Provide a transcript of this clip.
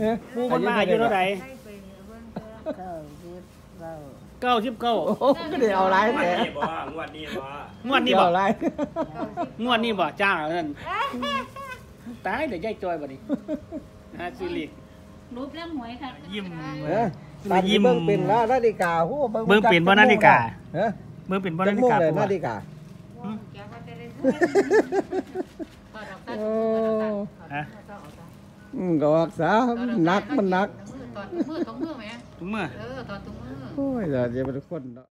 เอ้ยปูคนมาอายุเท่าไหร่เก้าสิบเก้าเก้าสิบเก้าโอ้โหก็ได้เอาหลายงวดแหนี้บ่งวดนี้บ่งวดนี้บ่เอาหลายงวดนี้บ่จ้าเอิ้นตายเดี๋ยวยายจอยบ่นี่ฮะซิลิกรูปเล่มหวยค่ะยิ้มเออตามที่เบิ่งเป็นแล้วนาฬิกาโหเบิ่งเป็นบ่นาฬิกาเฮ้ยเบิ่งเป็นบ่จันากฬิโมงกาเลยปูนาอะฬิกาแกว่าจะได้โอ้ ฮะอืมก็รักษาหนักมันหนักตอนมือตรงมือไหมถุงมือเออตอนตรงมือโอ้ยเดี๋ยวจะเป็นคนเนาะ